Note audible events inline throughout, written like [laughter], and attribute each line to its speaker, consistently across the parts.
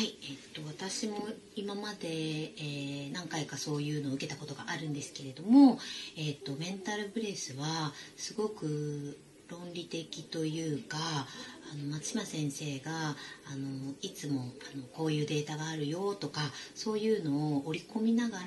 Speaker 1: はい、えっと、私も今まで、えー、何回かそういうのを受けたことがあるんですけれども、えっと、メンタルブレスはすごく論理的というかあの松島先生があのいつもあのこういうデータがあるよとかそういうのを織り込みながら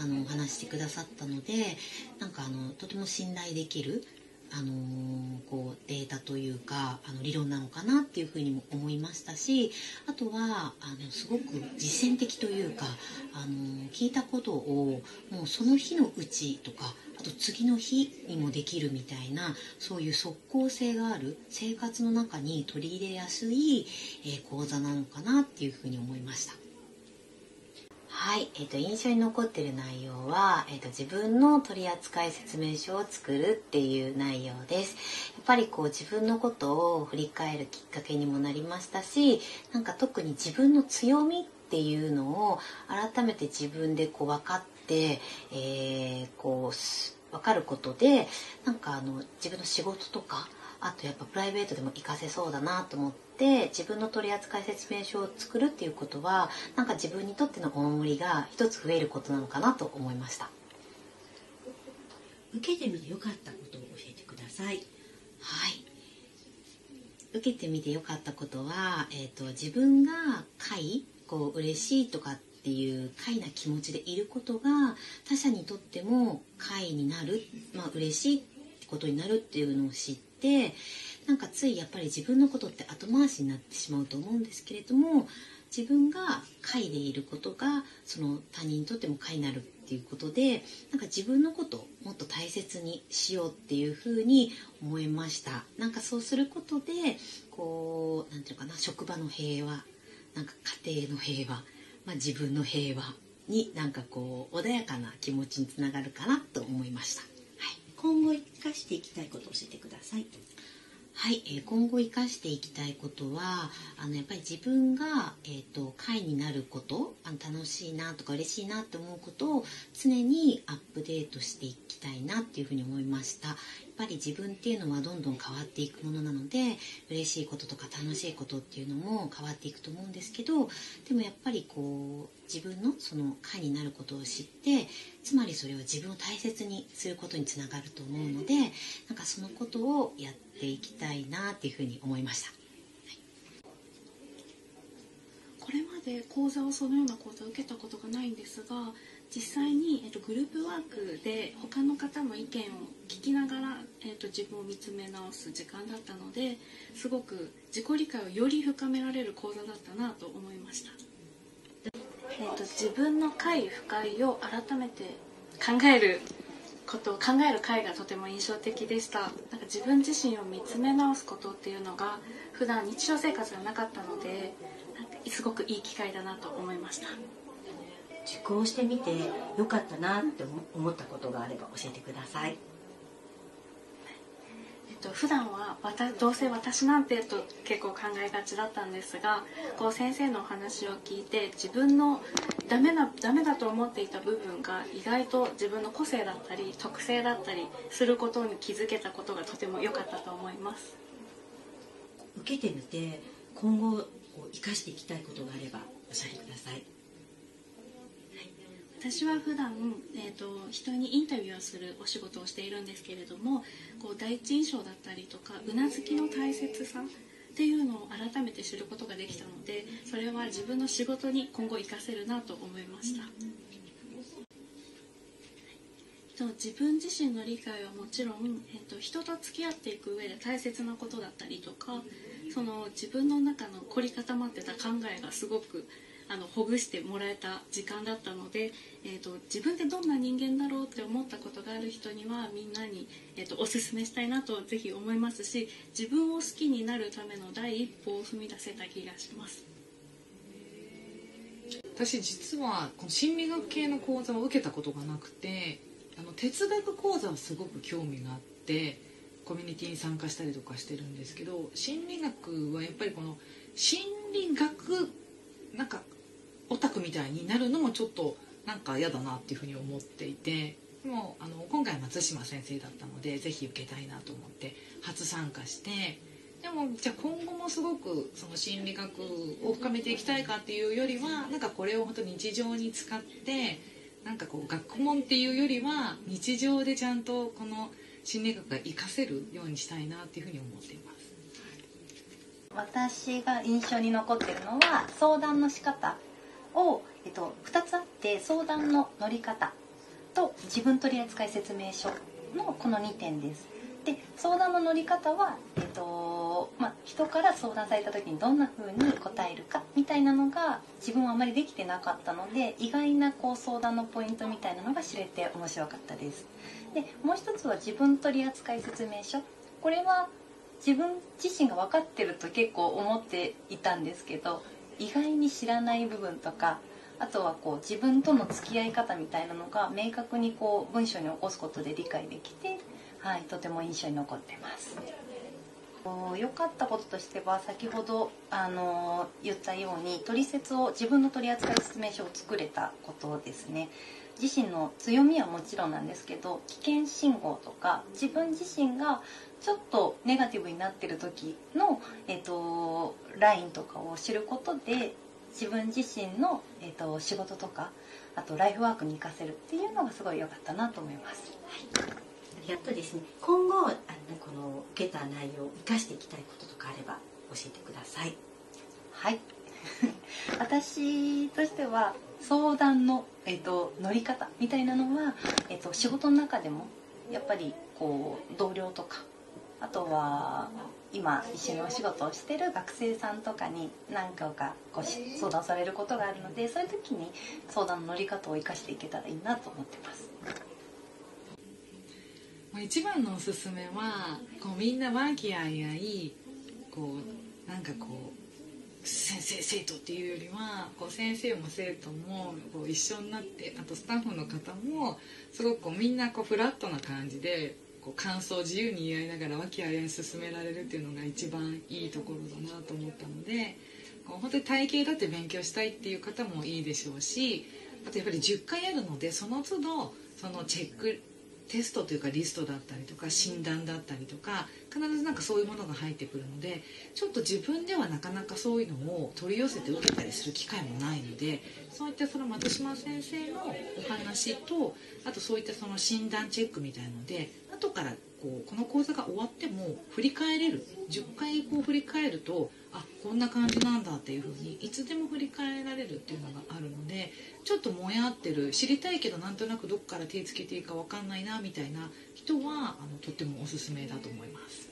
Speaker 1: あの話してくださったのでなんかあのとても信頼できるあのこうデータというかあの理論なのかなっていうふうにも思いましたしあとはあのすごく実践的というかあの聞いたことをもうその日のうちとかあと次の日にもできるみたいなそういう即効性がある生活の中に取り入れやすい、え、講座なのかなっていうふうに思いました。はい、えーと、印象に残ってる内容は、えーと、自分の取扱説明書を作るっていう内容です。やっぱりこう自分のことを振り返るきっかけにもなりましたしなんか特に自分の強みっていうのを改めて自分でこう分かって、えー、こう分かることでなんかあの自分の仕事とかあとやっぱプライベートでも活かせそうだなと思って自分の取扱説明書を作るっていうことはなんか自分にとってのお守りが一つ増えることなのかなと思いました。
Speaker 2: 受けてみてよかったことを教えてください。はい。
Speaker 1: 受けてみてよかったことは、えーと、自分が快こう嬉しいとかっていう快な気持ちでいることが他者にとっても快になる、まあ嬉しいことになるっていうのを知ってなんかついやっぱり自分のことって後回しになってしまうと思うんですけれども自分が快でいることがその他人にとっても快になるっていうことでなんか自分のことをもっと大切にしようっていうふうに思いましたなんかそうすることでこう何て言うかな職場の平和なんか家庭の平和、まあ、自分の平和になんかこう穏やかな気持ちにつながるかなと思いました。
Speaker 2: 今後生かしていきたいことを教えてください。
Speaker 1: はい、えー、今後生かしていきたいことはあのやっぱり自分が、えーと、会になることあの楽しいなとか嬉しいなって思うことを常にアップデートしていきたいなっていうふうに思いましたぱり自分っていうのはどんどん変わっていくものなので嬉しいこととか楽しいことっていうのも変わっていくと思うんですけどでもやっぱりこう自分のその会になることを知ってつまりそれは自分を大切にすることにつながると思うのでなんかそのことをやっていきたいなっていうふうに思いました。
Speaker 3: これまで講座をそのような講座を受けたことがないんですが実際に、えっと、グループワークで他の方の意見を聞きながら、えっと、自分を見つめ直す時間だったのですごく自己理解をより深められる講座だったなと思いました、えっと、自分の快不快を改めて考えることを考える会がとても印象的でした。なんか自分自身を見つめ直すことっていうのが普段日常生活がなかったのですごくいい機会だなと思いました。
Speaker 2: 受講してみてよかったなって思ったことがあれば教えてください。
Speaker 3: えっと、普段はどうせ私なんてと結構考えがちだったんですがこう先生のお話を聞いて自分のダメなダメだと思っていた部分が意外と自分の個性だったり特性だったりすることに気づけたことがとても良かったと思います
Speaker 2: 受けてみて今後生かしていきたいことがあればおっしゃりください
Speaker 3: 私は普段、えーと、人にインタビューをするお仕事をしているんですけれどもこう第一印象だったりとかうなずきの大切さっていうのを改めて知ることができたのでそれは自分の仕事に今後活かせるなと思いました。自分自身の理解はもちろん、えっと、人と付き合っていく上で大切なことだったりとかその自分の中の凝り固まってた考えがすごくあのほぐしてもらえた時間だったので、えーと、自分ってどんな人間だろうって思ったことがある人にはみんなに、えーと、おすすめしたいなとぜひ思いますし自分を好きになるための第一歩を踏み出せた気がします。
Speaker 4: 私実はこの心理学系の講座を受けたことがなくてあの哲学講座はすごく興味があってコミュニティに参加したりとかしてるんですけど心理学はやっぱりこの心理学なんかオタクみたいになるのもちょっとなんか嫌だなっていうふうに思っていてでもあの今回松島先生だったので是非受けたいなと思って初参加してでもじゃあ今後もすごくその心理学を深めていきたいかっていうよりはなんかこれを本当日常に使ってなんかこう学問っていうよりは日常でちゃんとこの心理学が活かせるようにしたいなっていうふうに思っています。
Speaker 5: 私が印象に残ってるのは相談の仕方を、えっと、2つあって相談の乗り方と自分取扱説明書のこの2点です。で相談の乗り方は、えっとまあ、人から相談された時にどんな風に答えるかみたいなのが自分はあまりできてなかったので意外なこう相談のポイントみたいなのが知れて面白かったです。でもう一つは自分取扱説明書これは自分自身が分かってると結構思っていたんですけど意外に知らない部分とかあとはこう自分との付き合い方みたいなのが明確にこう文章に起こすことで理解できて、はい、とても印象に残ってます。良かったこととしては先ほどあの言ったように取説を自分の取扱説明書を作れたことですね自身の強みはもちろんなんですけど危険信号とか自分自身がちょっとネガティブになってる時の、えーと、ラインとかを知ることで自分自身の、えーと、仕事とかあとライフワークに生かせるっていうのがすごい良かったなと思います。
Speaker 2: はい、ありがとうですね今後あのこの受けた内容を生かしていきたいこととかあれば教えてください。
Speaker 5: はい [laughs] 私としては相談の、えーと、乗り方みたいなのは、えーと仕事の中でもやっぱりこう同僚とかあとは今一緒にお仕事をしてる学生さんとかに何かかこう相談されることがあるのでそういう時に相談の乗り方を生かしていけたらいいなと思ってます。
Speaker 4: 一番のおすすめはこうみんな和気あいあいこうなんかこう先生生徒っていうよりはこう先生も生徒もこう一緒になってあとスタッフの方もすごくこうみんなこうフラットな感じでこう感想を自由に言い合いながら和気あいあい進められるっていうのが一番いいところだなと思ったのでこう本当に体系だって勉強したいっていう方もいいでしょうしあとやっぱり10回やるのでその都度そのチェックテストというかリストだったりとか診断だったりとか必ずなんかそういうものが入ってくるのでちょっと自分ではなかなかそういうのを取り寄せて受けたりする機会もないのでそういったその松島先生のお話とあとそういったその診断チェックみたいので後からこうこの講座が終わっても振り返れる10回こう振り返るとあこんな感じなんだっていうふうにいつでも振り返られるっていうのがあるのでちょっともやってる知りたいけどなんとなくどこから手つけていいか分かんないなみたいな人はあのとってもおすすめだと思います。